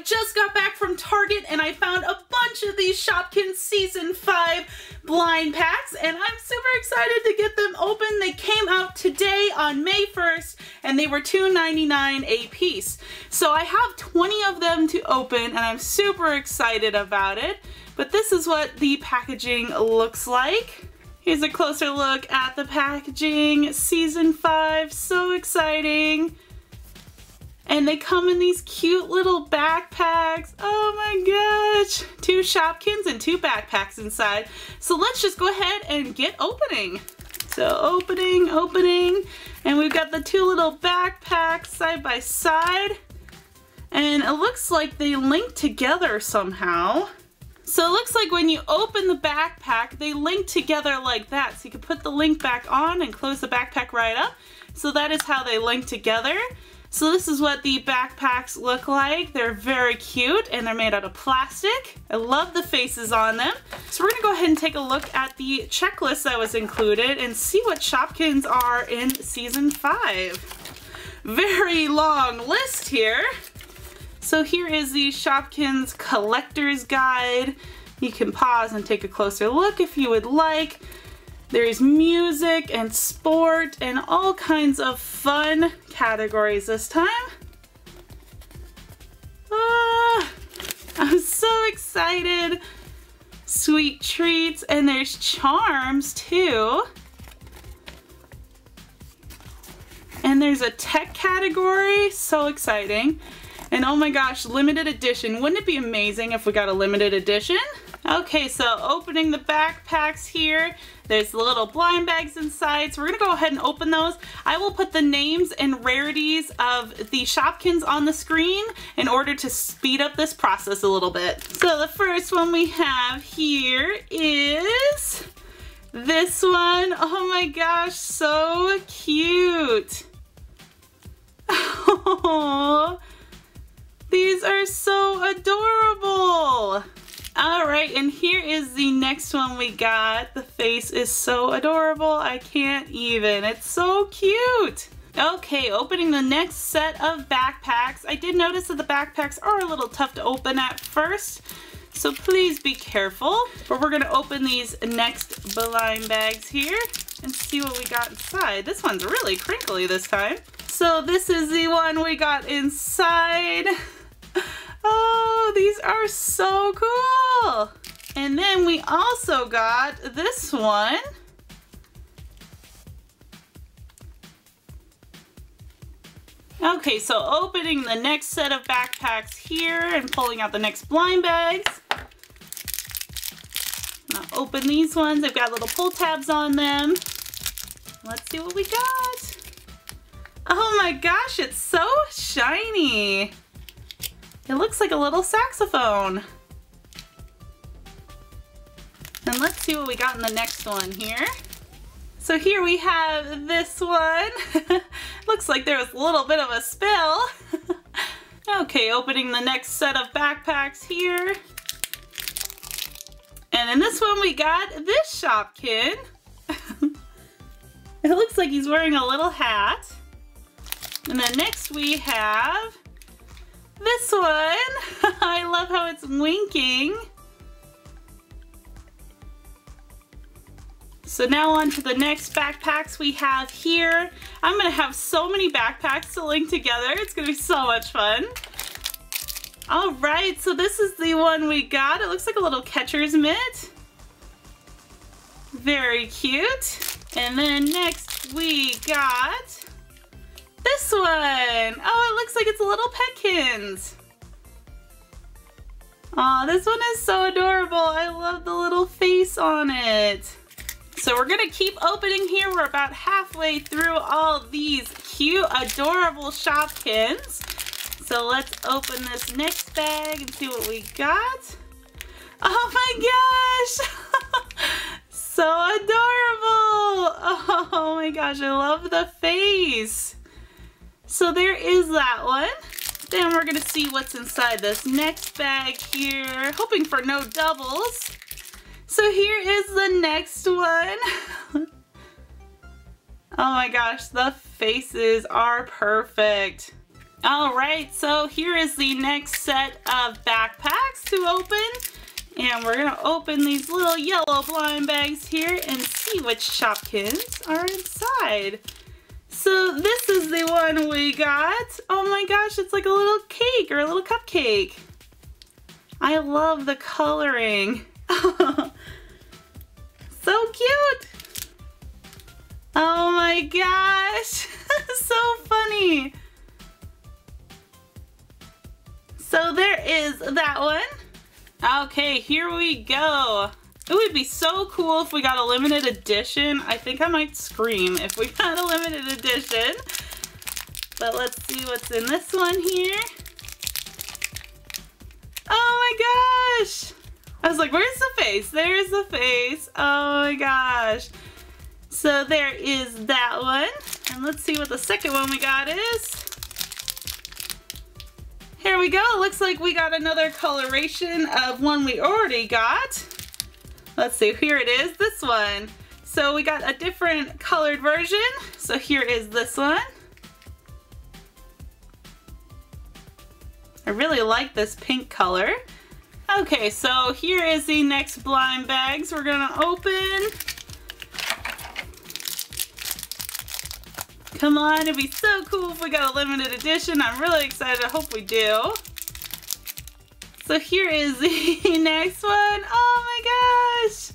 I just got back from Target and I found a bunch of these Shopkins Season 5 blind packs and I'm super excited to get them open. They came out today on May 1st and they were $2.99 a piece. So I have 20 of them to open and I'm super excited about it. But this is what the packaging looks like. Here's a closer look at the packaging. Season 5, so exciting. And they come in these cute little backpacks. Oh my gosh. Two Shopkins and two backpacks inside. So let's just go ahead and get opening. So opening, opening. And we've got the two little backpacks side by side. And it looks like they link together somehow. So it looks like when you open the backpack, they link together like that. So you can put the link back on and close the backpack right up. So that is how they link together. So this is what the backpacks look like. They're very cute and they're made out of plastic. I love the faces on them. So we're gonna go ahead and take a look at the checklist that was included and see what Shopkins are in season five. Very long list here. So here is the Shopkins Collector's Guide. You can pause and take a closer look if you would like. There's music and sport and all kinds of fun categories this time. Ah, I'm so excited. Sweet treats and there's charms too. And there's a tech category, so exciting. And oh my gosh, limited edition. Wouldn't it be amazing if we got a limited edition? Okay, so opening the backpacks here. There's the little blind bags inside, so we're gonna go ahead and open those. I will put the names and rarities of the Shopkins on the screen in order to speed up this process a little bit. So the first one we have here is this one. Oh my gosh, so cute. Oh, these are so adorable. All right, and here is the next one we got. The face is so adorable. I can't even. It's so cute. Okay, opening the next set of backpacks. I did notice that the backpacks are a little tough to open at first, so please be careful. But we're gonna open these next blind bags here and see what we got inside. This one's really crinkly this time. So this is the one we got inside. Oh, these are so cool. And then we also got this one. Okay, so opening the next set of backpacks here and pulling out the next blind bags. Open these ones. They've got little pull tabs on them. Let's see what we got. Oh my gosh, it's so shiny. It looks like a little saxophone. And let's see what we got in the next one here. So here we have this one. looks like there was a little bit of a spill. okay, opening the next set of backpacks here. And in this one we got this Shopkin. it looks like he's wearing a little hat. And then next we have this one, I love how it's winking. So now on to the next backpacks we have here. I'm gonna have so many backpacks to link together. It's gonna be so much fun. All right, so this is the one we got. It looks like a little catcher's mitt. Very cute. And then next we got this one! Oh, it looks like it's a little Petkins. Aw, this one is so adorable. I love the little face on it. So we're gonna keep opening here. We're about halfway through all these cute, adorable Shopkins. So let's open this next bag and see what we got. Oh my gosh! so adorable! Oh my gosh, I love the face. So there is that one. Then we're gonna see what's inside this next bag here. Hoping for no doubles. So here is the next one. oh my gosh, the faces are perfect. All right, so here is the next set of backpacks to open. And we're gonna open these little yellow blind bags here and see which Shopkins are inside. So this is the one we got. Oh my gosh, it's like a little cake or a little cupcake. I love the coloring. so cute. Oh my gosh, so funny. So there is that one. Okay, here we go. It would be so cool if we got a limited edition. I think I might scream if we got a limited edition. But let's see what's in this one here. Oh my gosh! I was like, where's the face? There's the face. Oh my gosh. So there is that one. And let's see what the second one we got is. Here we go. It looks like we got another coloration of one we already got. Let's see, here it is, this one. So we got a different colored version. So here is this one. I really like this pink color. Okay, so here is the next blind bags we're gonna open. Come on, it'd be so cool if we got a limited edition. I'm really excited. I hope we do. So here is the next one. Oh my gosh.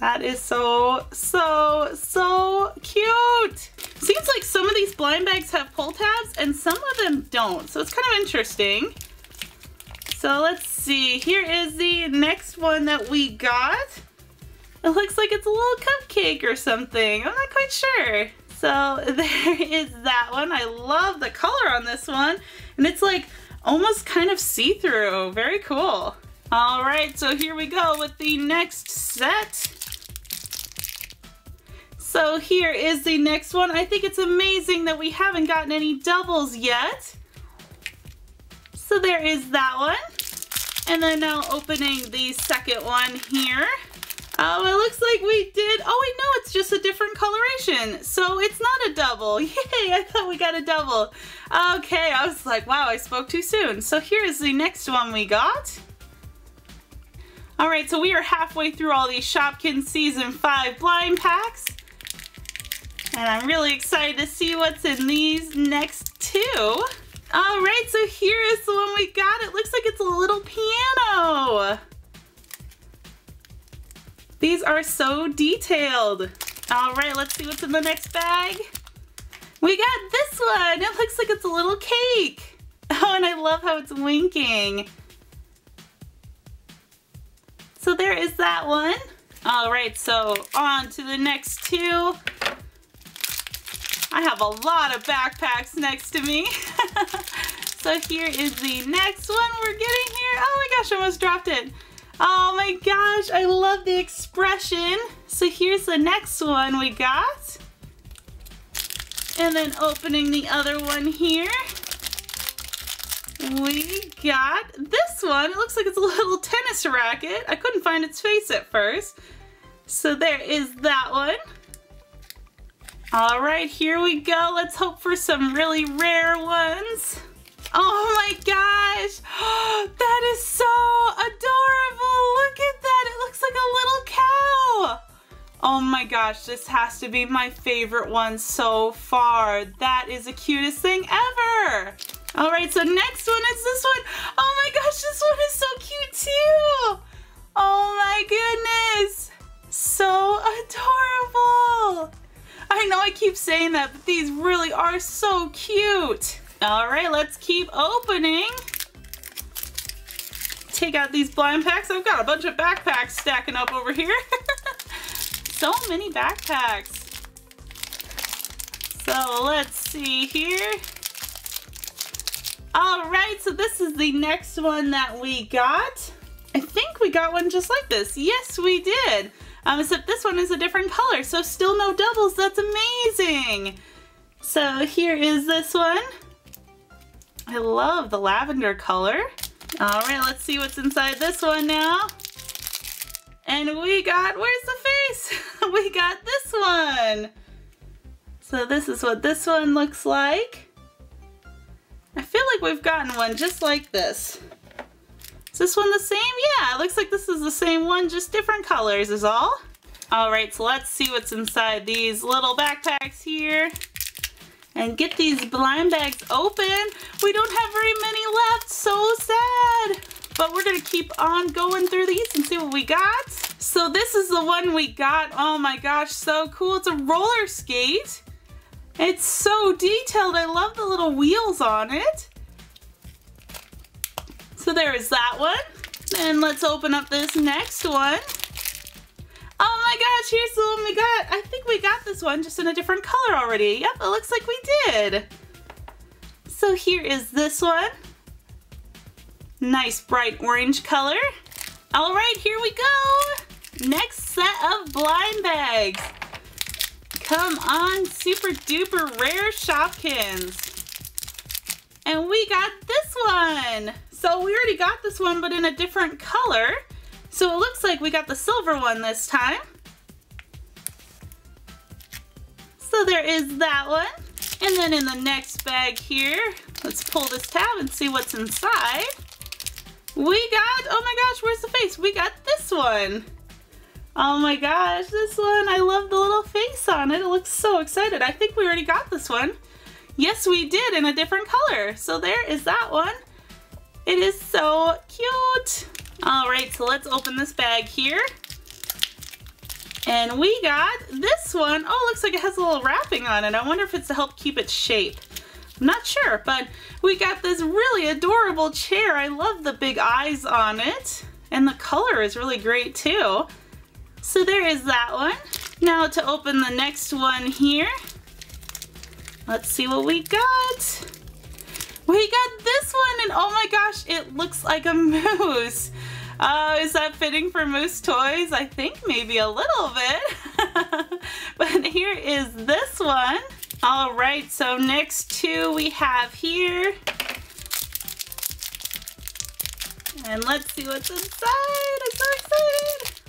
That is so, so, so cute. Seems like some of these blind bags have pull tabs and some of them don't. So it's kind of interesting. So let's see. Here is the next one that we got. It looks like it's a little cupcake or something. I'm not quite sure. So there is that one. I love the color on this one. And it's like almost kind of see-through. Very cool. All right, so here we go with the next set. So here is the next one. I think it's amazing that we haven't gotten any doubles yet. So there is that one. And then now opening the second one here. Oh, it looks like we did. Oh, wait, no, it's just a different coloration. So it's not a double. Yay, I thought we got a double. Okay, I was like, wow, I spoke too soon. So here's the next one we got. All right, so we are halfway through all these Shopkins Season 5 blind packs. And I'm really excited to see what's in these next two. All right, so here is the one we got. It looks like it's a little piano. These are so detailed. All right, let's see what's in the next bag. We got this one. It looks like it's a little cake. Oh, and I love how it's winking. So there is that one. All right, so on to the next two. I have a lot of backpacks next to me. so here is the next one we're getting here. Oh my gosh, I almost dropped it. Oh my gosh, I love the expression. So here's the next one we got. And then opening the other one here. We got this one. It looks like it's a little tennis racket. I couldn't find its face at first. So there is that one. All right, here we go. Let's hope for some really rare ones. Oh my gosh, that is so adorable. Like a little cow. Oh my gosh, this has to be my favorite one so far. That is the cutest thing ever. All right, so next one is this one. Oh my gosh, this one is so cute too. Oh my goodness, so adorable. I know I keep saying that, but these really are so cute. All right, let's keep opening. Take out these blind packs. I've got a bunch of backpacks stacking up over here. so many backpacks. So let's see here. All right, so this is the next one that we got. I think we got one just like this. Yes, we did. Um, except this one is a different color, so still no doubles. That's amazing. So here is this one. I love the lavender color. All right, let's see what's inside this one now. And we got, where's the face? we got this one. So this is what this one looks like. I feel like we've gotten one just like this. Is this one the same? Yeah, it looks like this is the same one, just different colors is all. All right, so let's see what's inside these little backpacks here. And get these blind bags open. We don't have very many left, so sad. But we're gonna keep on going through these and see what we got. So this is the one we got. Oh my gosh, so cool. It's a roller skate. It's so detailed. I love the little wheels on it. So there is that one. Then let's open up this next one. Oh my gosh, here's the one we got. I think we got this one just in a different color already. Yep, it looks like we did. So here is this one. Nice bright orange color. All right, here we go. Next set of blind bags. Come on, super duper rare Shopkins. And we got this one. So we already got this one, but in a different color. So it looks like we got the silver one this time. So there is that one. And then in the next bag here, let's pull this tab and see what's inside. We got, oh my gosh, where's the face? We got this one. Oh my gosh, this one, I love the little face on it. It looks so excited. I think we already got this one. Yes, we did in a different color. So there is that one. It is so cute. All right, so let's open this bag here. And we got this one. Oh, looks like it has a little wrapping on it. I wonder if it's to help keep its shape. I'm not sure, but we got this really adorable chair. I love the big eyes on it. And the color is really great too. So there is that one. Now to open the next one here. Let's see what we got. We got this one and oh my gosh, it looks like a moose. Uh, is that fitting for Moose Toys? I think maybe a little bit. but here is this one. All right, so next two we have here. And let's see what's inside. I'm so excited.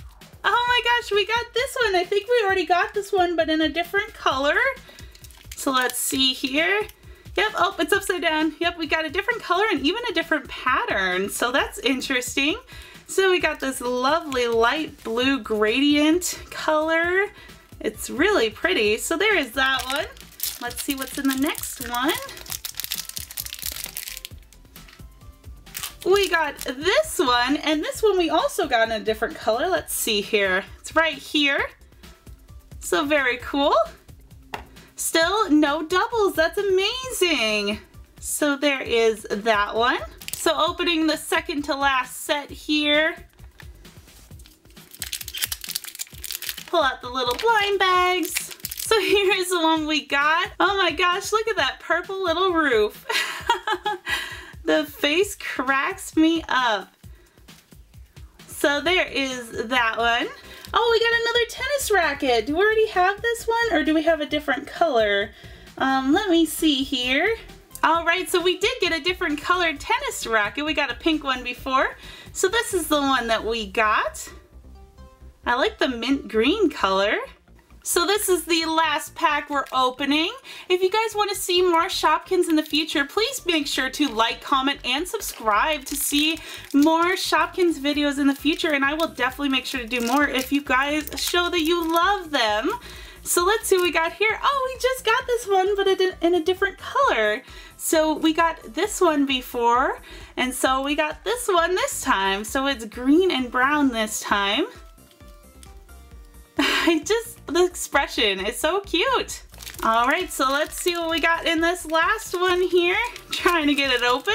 Oh my gosh, we got this one. I think we already got this one, but in a different color. So let's see here. Yep, oh, it's upside down. Yep, we got a different color and even a different pattern. So that's interesting. So we got this lovely light blue gradient color. It's really pretty. So there is that one. Let's see what's in the next one. We got this one, and this one we also got in a different color. Let's see here. It's right here. So very cool. Still no doubles, that's amazing. So there is that one. So opening the second to last set here. Pull out the little blind bags. So here's the one we got. Oh my gosh, look at that purple little roof. the face cracks me up. So there is that one. Oh, we got another tennis racket. Do we already have this one or do we have a different color? Um, let me see here. All right, so we did get a different colored tennis racket. We got a pink one before. So this is the one that we got. I like the mint green color. So this is the last pack we're opening. If you guys want to see more Shopkins in the future, please make sure to like, comment, and subscribe to see more Shopkins videos in the future. And I will definitely make sure to do more if you guys show that you love them. So let's see what we got here. Oh, we just got this one, but it in a different color. So we got this one before, and so we got this one this time. So it's green and brown this time. I just, the expression is so cute. All right, so let's see what we got in this last one here. Trying to get it open.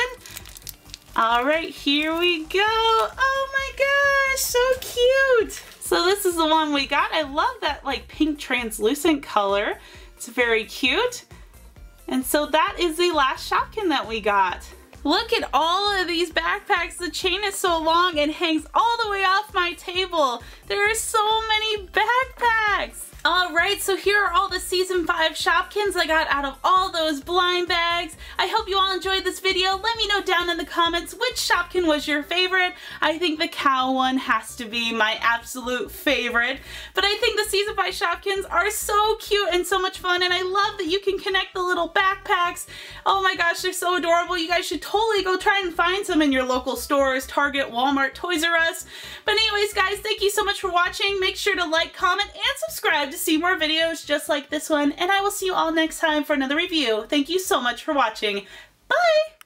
All right, here we go. Oh my gosh, so cute. So this is the one we got. I love that like pink translucent color. It's very cute. And so that is the last Shopkin that we got. Look at all of these backpacks. The chain is so long and hangs all the way off my table. There are so many backpacks. Alright, so here are all the Season 5 Shopkins I got out of all those blind bags. I hope you all enjoyed this video. Let me know down in the comments which Shopkin was your favorite. I think the cow one has to be my absolute favorite. But I think the Season 5 Shopkins are so cute and so much fun and I love that you can connect the little backpacks. Oh my gosh, they're so adorable. You guys should totally go try and find some in your local stores, Target, Walmart, Toys R Us. But anyways guys, thank you so much for watching. Make sure to like, comment, and subscribe to see more videos just like this one, and I will see you all next time for another review. Thank you so much for watching. Bye!